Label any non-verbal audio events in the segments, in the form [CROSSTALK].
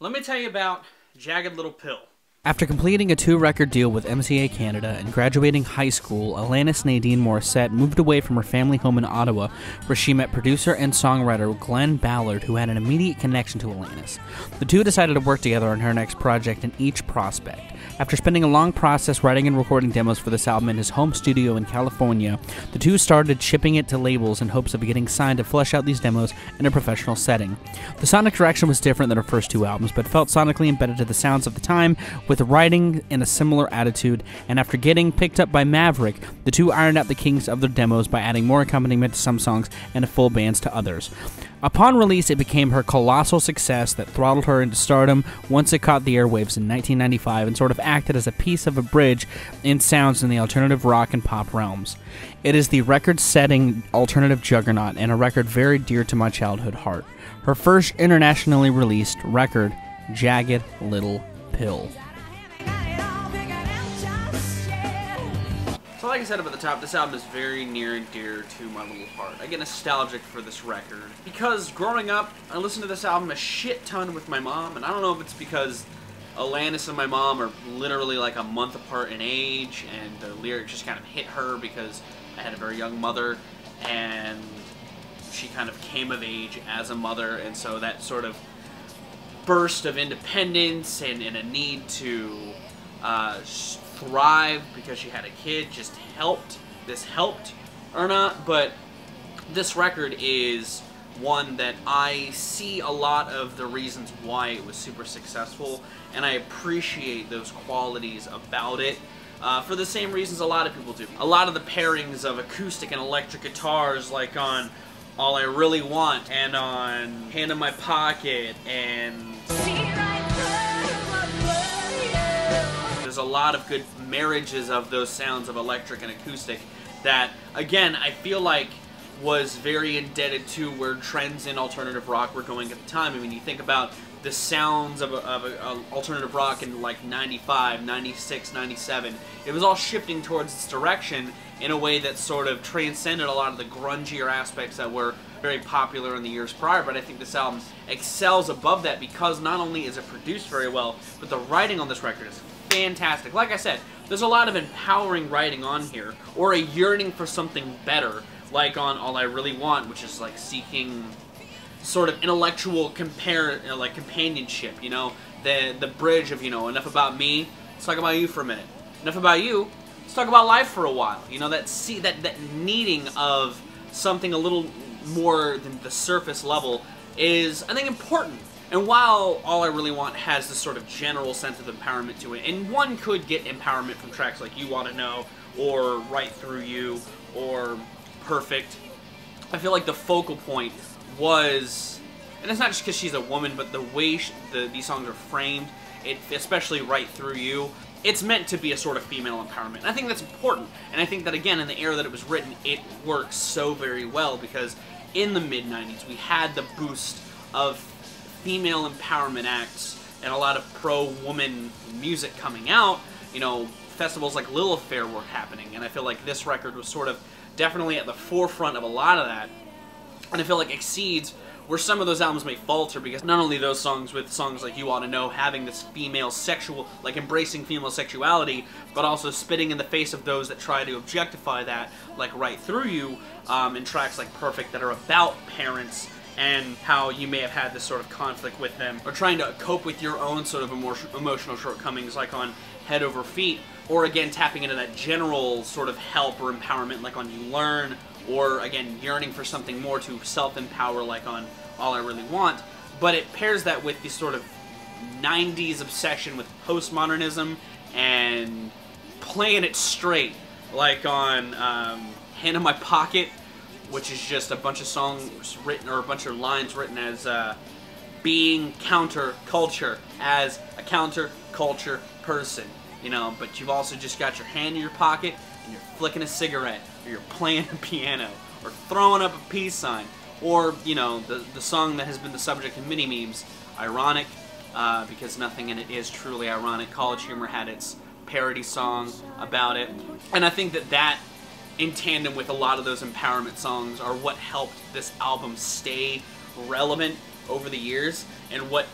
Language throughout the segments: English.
Let me tell you about Jagged Little Pill. After completing a two record deal with MCA Canada and graduating high school, Alanis Nadine Morissette moved away from her family home in Ottawa, where she met producer and songwriter Glen Ballard, who had an immediate connection to Alanis. The two decided to work together on her next project in each prospect. After spending a long process writing and recording demos for this album in his home studio in California, the two started shipping it to labels in hopes of getting signed to flesh out these demos in a professional setting. The sonic direction was different than her first two albums, but felt sonically embedded to the sounds of the time, with writing in a similar attitude, and after getting picked up by Maverick, the two ironed out the kinks of their demos by adding more accompaniment to some songs and full bands to others. Upon release, it became her colossal success that throttled her into stardom once it caught the airwaves in 1995 and sort of acted as a piece of a bridge in sounds in the alternative rock and pop realms. It is the record setting alternative juggernaut and a record very dear to my childhood heart. Her first internationally released record, Jagged Little Pill. So like I said up at the top, this album is very near and dear to my little heart. I get nostalgic for this record because growing up, I listened to this album a shit ton with my mom, and I don't know if it's because Alanis and my mom are literally like a month apart in age, and the lyrics just kind of hit her because I had a very young mother, and she kind of came of age as a mother, and so that sort of burst of independence and, and a need to uh, thrive because she had a kid just helped. This helped or not, but this record is one that I see a lot of the reasons why it was super successful, and I appreciate those qualities about it. Uh, for the same reasons a lot of people do. A lot of the pairings of acoustic and electric guitars, like on All I Really Want, and on Hand in My Pocket, and a lot of good marriages of those sounds of electric and acoustic that, again, I feel like was very indebted to where trends in alternative rock were going at the time. I mean, you think about the sounds of, of alternative rock in like 95, 96, 97. It was all shifting towards this direction in a way that sort of transcended a lot of the grungier aspects that were very popular in the years prior, but I think this album excels above that because not only is it produced very well, but the writing on this record is fantastic. Like I said, there's a lot of empowering writing on here, or a yearning for something better, like on All I Really Want, which is like seeking sort of intellectual compare, you know, like companionship, you know? The, the bridge of, you know, enough about me, let's talk about you for a minute. Enough about you, let's talk about life for a while. You know, that see that, that needing of something a little more than the surface level is, I think, important. And while All I Really Want has this sort of general sense of empowerment to it, and one could get empowerment from tracks like You Ought to Know, or Right Through You, or Perfect, I feel like the focal point was, and it's not just because she's a woman, but the way she, the, these songs are framed, it, especially Right Through You, it's meant to be a sort of female empowerment. And I think that's important. And I think that, again, in the era that it was written, it works so very well because in the mid-90s, we had the boost of female empowerment acts and a lot of pro-woman music coming out. You know, festivals like Lilith Fair were happening, and I feel like this record was sort of definitely at the forefront of a lot of that. And I feel like Exceeds where some of those albums may falter because not only those songs with songs like You Ought to Know having this female sexual, like embracing female sexuality, but also spitting in the face of those that try to objectify that, like Right Through You, um, in tracks like Perfect that are about parents and how you may have had this sort of conflict with them, or trying to cope with your own sort of emotional shortcomings, like on Head Over Feet, or again tapping into that general sort of help or empowerment, like on You Learn, or again yearning for something more to self-empower, like on All I Really Want. But it pairs that with this sort of 90s obsession with postmodernism and playing it straight, like on um, Hand in My Pocket, which is just a bunch of songs written or a bunch of lines written as uh, being counterculture, as a counterculture person, you know. But you've also just got your hand in your pocket and you're flicking a cigarette, or you're [LAUGHS] playing a piano, or throwing up a peace sign, or you know the the song that has been the subject of many memes, ironic, uh, because nothing in it is truly ironic. College Humor had its parody song about it, and I think that that in tandem with a lot of those empowerment songs are what helped this album stay relevant over the years and what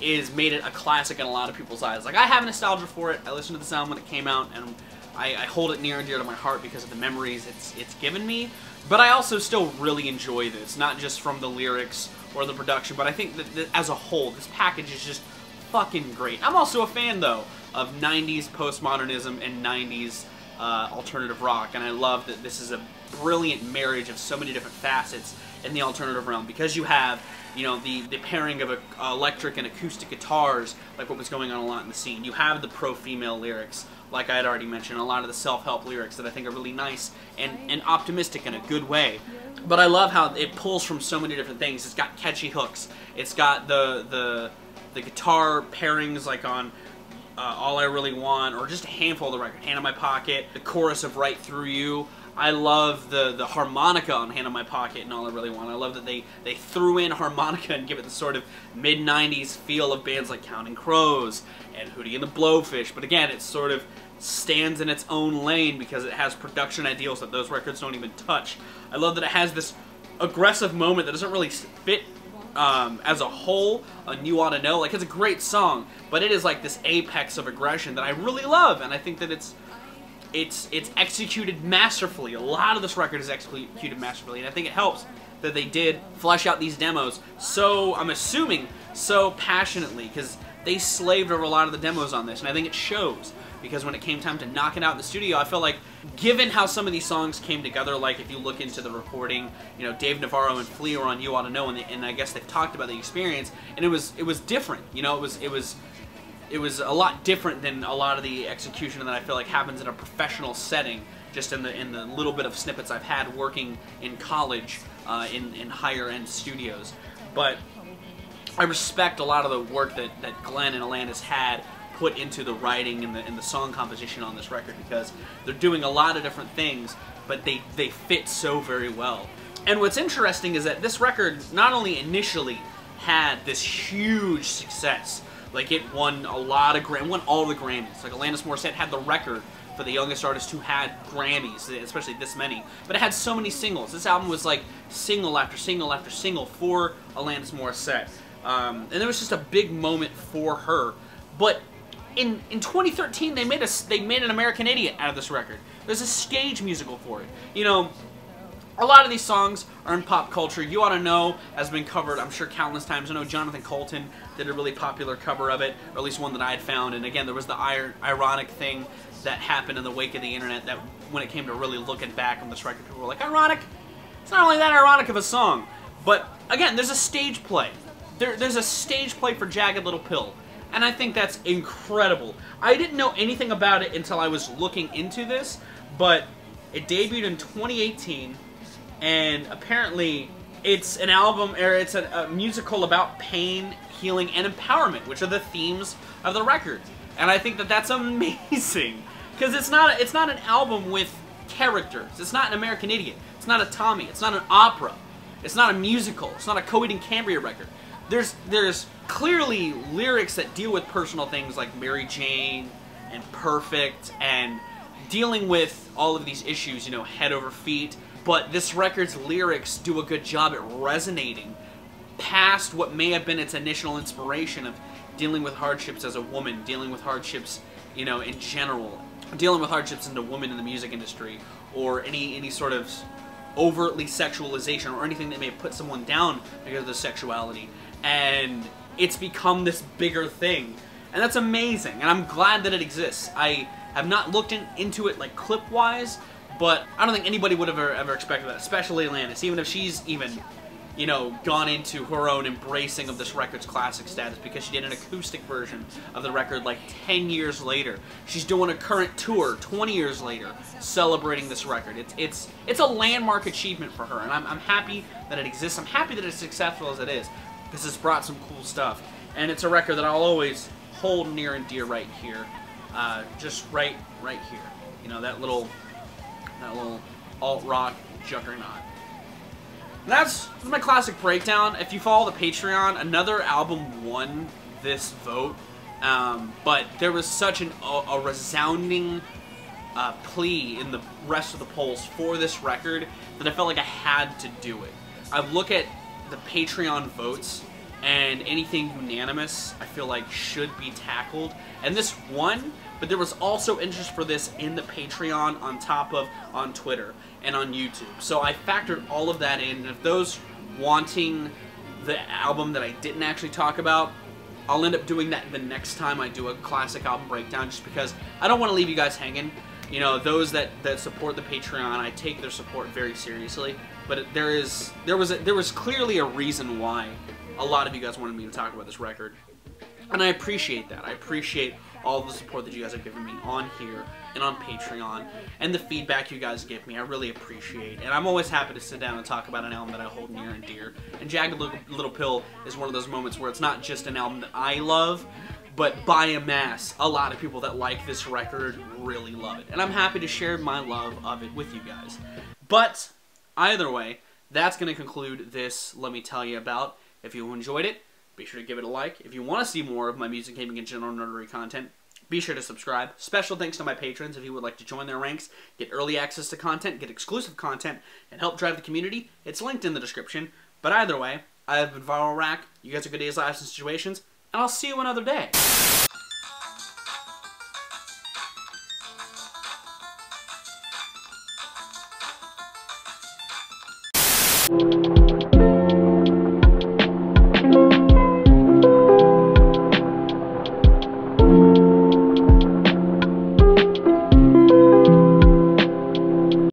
is made it a classic in a lot of people's eyes. Like I have nostalgia for it. I listened to the sound when it came out, and I, I hold it near and dear to my heart because of the memories it's it's given me. But I also still really enjoy this, not just from the lyrics or the production, but I think that, that as a whole, this package is just fucking great. I'm also a fan though of 90s postmodernism and 90s uh, alternative rock, and I love that this is a brilliant marriage of so many different facets in the alternative realm. Because you have you know the the pairing of uh, electric and acoustic guitars like what was going on a lot in the scene. You have the pro female lyrics like I had already mentioned a lot of the self-help lyrics that I think are really nice and and optimistic in a good way. But I love how it pulls from so many different things. It's got catchy hooks. It's got the the the guitar pairings like on uh, All I Really Want, or just a handful of the record. Hand in My Pocket, the chorus of Right Through You. I love the the harmonica on Hand in My Pocket and All I Really Want. I love that they, they threw in harmonica and give it the sort of mid-90s feel of bands like Counting Crows and Hootie and the Blowfish. But again, it sort of stands in its own lane because it has production ideals that those records don't even touch. I love that it has this aggressive moment that doesn't really fit um, as a whole on You Ought to Know. Like, it's a great song, but it is like this apex of aggression that I really love, and I think that it's it's it's executed masterfully. A lot of this record is executed masterfully, and I think it helps that they did flesh out these demos so, I'm assuming, so passionately, because they slaved over a lot of the demos on this, and I think it shows because when it came time to knock it out in the studio, I felt like, given how some of these songs came together, like if you look into the recording, you know, Dave Navarro and Flea were on You Ought to Know, and, they, and I guess they've talked about the experience, and it was it was different. You know, it was it was it was a lot different than a lot of the execution that I feel like happens in a professional setting. Just in the in the little bit of snippets I've had working in college uh, in in higher end studios, but I respect a lot of the work that, that Glen and Alanis had put into the writing and the, and the song composition on this record because they're doing a lot of different things, but they, they fit so very well. And what's interesting is that this record not only initially had this huge success, like it won a lot of Grammys, won all the Grammys. Like Alanis Morissette had the record for the youngest artist who had Grammys, especially this many. But it had so many singles. This album was like single after single after single for Alanis Morissette. Um, and there was just a big moment for her. But in in 2013 they made a they made an American Idiot out of this record. There's a stage musical for it. You know, a lot of these songs are in pop culture. You ought to know has been covered, I'm sure, countless times. I know Jonathan Coulton did a really popular cover of it, or at least one that I had found. And again, there was the ironic thing that happened in the wake of the internet that when it came to really looking back on this record, people were like, ironic? It's not only that ironic of a song, but again, there's a stage play. There, there's a stage play for Jagged Little Pill and I think that's incredible. I didn't know anything about it until I was looking into this, but it debuted in 2018, and apparently it's an album, or it's a, a musical about pain, healing, and empowerment, which are the themes of the record. And I think that that's [LAUGHS] amazing because it's not it's not an album with characters. It's not an American Idiot. It's not a Tommy. It's not an opera. It's not a musical. It's not a Coheed and Cambria record. There's there's clearly lyrics that deal with personal things like Mary Jane and Perfect and dealing with all of these issues, you know, head over feet. But this record's lyrics do a good job at resonating past what may have been its initial inspiration of dealing with hardships as a woman, dealing with hardships, you know, in general, dealing with hardships as a woman in the music industry, or any any sort of overtly sexualization or anything that may put someone down because of the sexuality. And it's become this bigger thing. And that's amazing, and I'm glad that it exists. I have not looked in, into it like clip-wise, but I don't think anybody would have ever, ever expected that, especially Alanis, even if she's even, you know, gone into her own embracing of this record's classic status because she did an acoustic version of the record like 10 years later. She's doing a current tour 20 years later celebrating this record. It's, it's, it's a landmark achievement for her, and I'm, I'm happy that it exists. I'm happy that it's successful as it is because it's brought some cool stuff. And it's a record that I'll always hold near and dear right here. Uh, just right, right here. You know, that little, that little alt-rock juggernaut. That's, that's my classic breakdown. If you follow the Patreon, another album won this vote. Um, but there was such an, a, a resounding uh, plea in the rest of the polls for this record that I felt like I had to do it. I look at the Patreon votes, and anything unanimous I feel like should be tackled. And this won, but there was also interest for this in the Patreon on top of on Twitter and on YouTube. So I factored all of that in. And if those wanting the album that I didn't actually talk about, I'll end up doing that the next time I do a classic album breakdown just because I don't want to leave you guys hanging. You know, those that, that support the Patreon, I take their support very seriously. But there is there was a, there was clearly a reason why a lot of you guys wanted me to talk about this record. And I appreciate that. I appreciate all the support that you guys have given me on here and on Patreon and the feedback you guys give me. I really appreciate. And I'm always happy to sit down and talk about an album that I hold near and dear. And Jagged Little Pill is one of those moments where it's not just an album that I love, but by a mass, a lot of people that like this record really love it. And I'm happy to share my love of it with you guys. But either way, that's going to conclude this Let Me Tell You About. If you enjoyed it, be sure to give it a like. If you want to see more of my music, gaming, and general nerdery content, be sure to subscribe. Special thanks to my patrons if you would like to join their ranks, get early access to content, get exclusive content, and help drive the community. It's linked in the description. But either way, I have been Viralrak. You guys are good days, lives, and situations, and I'll see you another day.